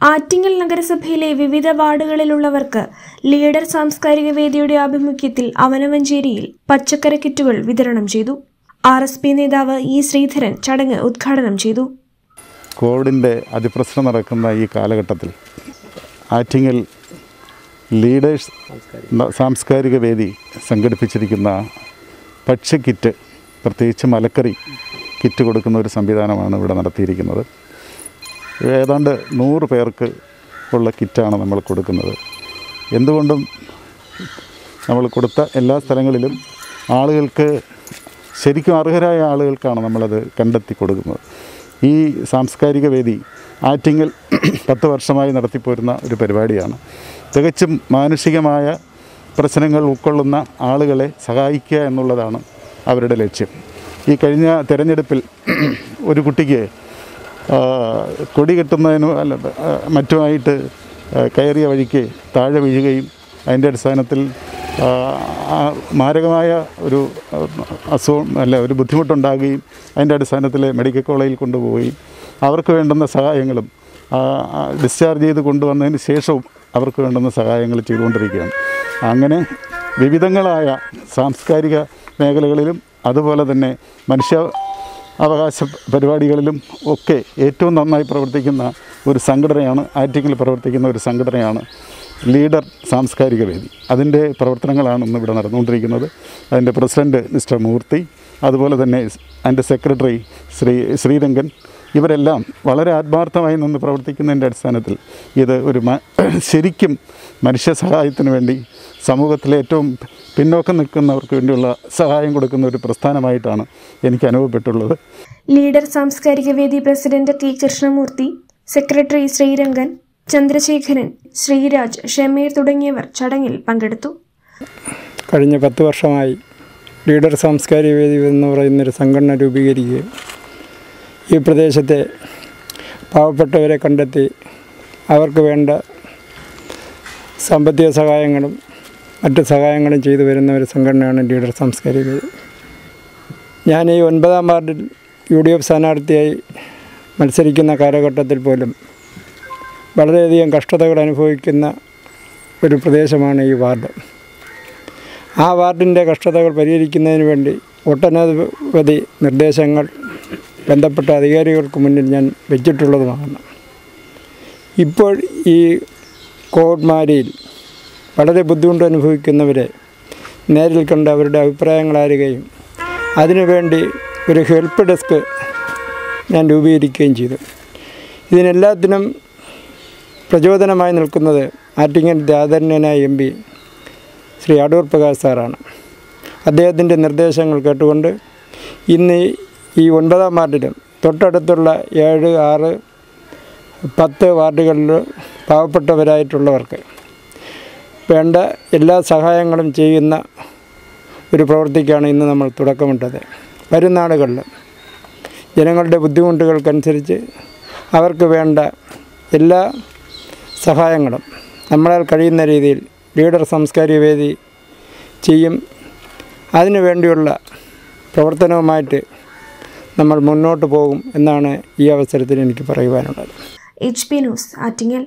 ആറ്റിങ്ങൽ നഗരസഭയിലെ വിവിധ വാർഡുകളിലുള്ളവർക്ക് ലീഡർ സാംസ്കാരിക വേദിയുടെ ആഭിമുഖ്യത്തിൽ അവനവഞ്ചേരിയിൽ പച്ചക്കറി കിറ്റുകൾ വിതരണം ചെയ്തു. ആർ എസ് പി നേതാവ് ഇ ശ്രീധരൻ ചടങ്ങ് ഉദ്ഘാടനം ചെയ്തു. കോവിഡിന്റെ അതിപ്രശ്നം നടക്കുന്ന ഈ കാലഘട്ടത്തിൽ ആറ്റിങ്ങൽ ലീഡേഴ്സ് സാംസ്കാരിക വേദി സംഘടിപ്പിച്ചിരിക്കുന്ന ഭക്ഷ്യക്കിറ്റ് പ്രത്യേകിച്ച് മലക്കറി കിറ്റ് കൊടുക്കുന്ന ഒരു സംവിധാനമാണ് ഇവിടെ നടത്തിയിരിക്കുന്നത്. ഏതാണ്ട് നൂറ് പേർക്ക് ഉള്ള കിറ്റാണ് നമ്മൾ കൊടുക്കുന്നത്. എന്തുകൊണ്ടും നമ്മൾ കൊടുത്ത എല്ലാ സ്ഥലങ്ങളിലും ആളുകൾക്ക് ശരിക്കും അർഹരായ ആളുകൾക്കാണ് നമ്മളത് കണ്ടെത്തി കൊടുക്കുന്നത്. ഈ സാംസ്കാരിക വേദി ആറ്റിങ്ങൽ പത്ത് വർഷമായി നടത്തിപ്പോരുന്ന ഒരു പരിപാടിയാണ്. തികച്ചും മാനുഷികമായ പ്രശ്നങ്ങൾ ഉൾക്കൊള്ളുന്ന ആളുകളെ സഹായിക്കുക എന്നുള്ളതാണ് അവരുടെ ലക്ഷ്യം. ഈ കഴിഞ്ഞ തിരഞ്ഞെടുപ്പിൽ ഒരു കുട്ടിക്ക് കൊടി കെട്ടുന്നതിനും അല്ല മറ്റുമായിട്ട് കയറിയ വഴിക്ക് താഴെ വീഴുകയും അതിന്റെ അടിസ്ഥാനത്തിൽ മാരകമായ ഒരു അസുഖം അല്ല ഒരു ബുദ്ധിമുട്ടുണ്ടാകുകയും അതിന്റെ അടിസ്ഥാനത്തിൽ മെഡിക്കൽ കോളേജിൽ കൊണ്ടുപോവുകയും അവർക്ക് വേണ്ടുന്ന സഹായങ്ങളും ഡിസ്ചാർജ് ചെയ്ത് കൊണ്ടുവന്നതിന് ശേഷവും അവർക്ക് വേണ്ടുന്ന സഹായങ്ങൾ ചെയ്തുകൊണ്ടിരിക്കുകയാണ്. അങ്ങനെ വിവിധങ്ങളായ സാംസ്കാരിക മേഖലകളിലും അതുപോലെ തന്നെ മനുഷ്യ അവകാശ പരിപാടികളിലും ഒക്കെ ഏറ്റവും നന്നായി പ്രവർത്തിക്കുന്ന ഒരു സംഘടനയാണ് ആറ്റിങ്ങിൽ പ്രവർത്തിക്കുന്ന ഒരു സംഘടനയാണ് ലീഡർ സാംസ്കാരിക വേദി. അതിന്റെ പ്രവർത്തനങ്ങളാണ് ഇന്ന് ഇവിടെ നടന്നുകൊണ്ടിരിക്കുന്നത്. അതിന്റെ പ്രസിഡന്റ് മിസ്റ്റർ മൂർത്തി അതുപോലെ തന്നെ അതിന്റെ സെക്രട്ടറി ശ്രീ ശ്രീരംഗൻ ഇവരെല്ലാം വളരെ ആത്മാർത്ഥമായി നിന്ന് പ്രവർത്തിക്കുന്നതിന്റെ അടിസ്ഥാനത്തിൽ ഇത് ഒരു ശരിക്കും മനുഷ്യ സഹായത്തിന് വേണ്ടി സമൂഹത്തിലെ ഏറ്റവും പിന്നോക്കം നിൽക്കുന്നവർക്ക് വേണ്ടിയുള്ള സഹായം കൊടുക്കുന്ന ഒരു പ്രസ്ഥാനമായിട്ടാണ് എനിക്ക് അനുഭവപ്പെട്ടുള്ളത്. ലീഡർ സാംസ്കാരിക വേദി president T Krishnamoorthy secretary Sreerangan Chandrasekharan Sreeraj Shameer തുടങ്ങിയവർ ചടങ്ങിൽ പങ്കെടുത്തു. കഴിഞ്ഞ പത്ത് വർഷമായി ലീഡർ സാംസ്കാരിക വേദി എന്ന് പറയുന്നൊരു സംഘടന രൂപീകരിക്കുകയും ഈ പ്രദേശത്തെ പാവപ്പെട്ടവരെ കണ്ടെത്തി അവർക്ക് വേണ്ട സാമ്പത്തിക സഹായങ്ങളും മറ്റ് സഹായങ്ങളും ചെയ്തു വരുന്ന ഒരു സംഘടനയാണ് ലീഡർ സാംസ്കാരിക ഞാൻ ഈ ഒൻപതാം വാർഡിൽ യു ഡി എഫ് സ്ഥാനാർത്ഥിയായി മത്സരിക്കുന്ന കാലഘട്ടത്തിൽ പോലും വളരെയധികം കഷ്ടതകൾ അനുഭവിക്കുന്ന ഒരു പ്രദേശമാണ് ഈ വാർഡ്. ആ വാർഡിന്റെ കഷ്ടതകൾ പരിഹരിക്കുന്നതിന് വേണ്ടി ഒട്ടനവധി നിർദ്ദേശങ്ങൾ ബന്ധപ്പെട്ട അധികാരികൾക്ക് മുന്നിൽ ഞാൻ വെച്ചിട്ടുള്ളതുമാണ് ഇപ്പോൾ ഈ കോവിഡ് മാരിയിൽ വളരെ ബുദ്ധിമുട്ട് അനുഭവിക്കുന്നവരെ നേരിൽ കണ്ട് അവരുടെ അഭിപ്രായങ്ങൾ അറിയുകയും അതിനുവേണ്ടി ഒരു ഹെൽപ്പ് ഡെസ്ക് ഞാൻ രൂപീകരിക്കുകയും ചെയ്തു. ഇതിനെല്ലാത്തിനും പ്രചോദനമായി നിൽക്കുന്നത് ആറ്റിങ്ങലിന്റെ ആദരണീയനായ എം പി ശ്രീ അടൂർ പ്രകാശ് സാറാണ്. അദ്ദേഹത്തിന്റെ നിർദ്ദേശങ്ങൾ കേട്ടുകൊണ്ട് ഇന്ന് ഈ ഒൻപതാം വാർഡിലും തൊട്ടടുത്തുള്ള ഏഴ് ആറ് പത്ത് വാർഡുകളിൽ പാവപ്പെട്ടവരായിട്ടുള്ളവർക്ക് വേണ്ട എല്ലാ സഹായങ്ങളും ചെയ്യുന്ന ഒരു പ്രവൃത്തിക്കാണ് ഇന്ന് നമ്മൾ തുടക്കമിട്ടത്. വരും നാളുകളിൽ ജനങ്ങളുടെ ബുദ്ധിമുട്ടുകൾക്കനുസരിച്ച് അവർക്ക് വേണ്ട എല്ലാ സഹായങ്ങളും നമ്മളാൽ കഴിയുന്ന രീതിയിൽ ലീഡർ സാംസ്കാരിക വേദി ചെയ്യും. അതിനു വേണ്ടിയുള്ള പ്രവർത്തനവുമായിട്ട് നമ്മൾ മുന്നോട്ട് പോകും എന്നാണ് ഈ അവസരത്തിൽ എനിക്ക് പറയുവാനുള്ളത്. H P news Attingal